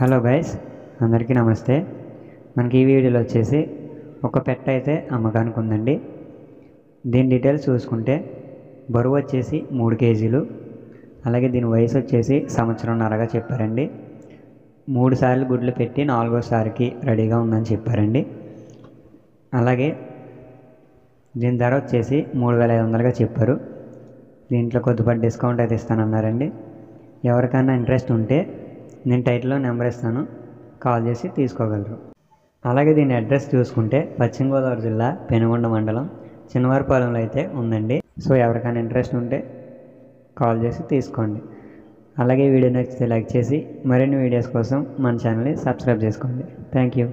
Hello guys అందరికీ నమస్తే. మనకి ఈ వీడియోలో వచ్చేసి ఒక పెట్ట అయితే అమ్మకానికి ఉందండి దీని డీటెయిల్స్ చూసుకుంటే బరువు వచ్చేసి మూడు కేజీలు అలాగే దీని వయసు వచ్చేసి సంవత్సరంన్నరగా చెప్పారండి. మూడు సార్లు గుడ్లు పెట్టి నాలుగోసారికి రెడీగా ఉందని చెప్పారండి. అలాగే దీని ధర వచ్చేసి మూడు వేల ఐదు వందలుగా చెప్పారు. దీంట్లో కొద్దిపాటి డిస్కౌంట్ అయితే ఇస్తానన్నారండి. ఎవరికైనా ఇంట్రెస్ట్ ఉంటే నేను టైటిల్లో నెంబర్ ఇస్తాను. కాల్ చేసి తీసుకోగలరు. అలాగే దీని అడ్రస్ చూసుకుంటే పశ్చిమ గోదావరి జిల్లా పెనుగొండ మండలం చిన్నవారిపాలెంలో అయితే ఉందండి. సో ఎవరికైనా ఇంట్రెస్ట్ ఉంటే కాల్ చేసి తీసుకోండి. అలాగే వీడియో నచ్చితే లైక్ చేసి మరిన్ని వీడియోస్ కోసం మన ఛానల్ని సబ్స్క్రైబ్ చేసుకోండి. Thank you.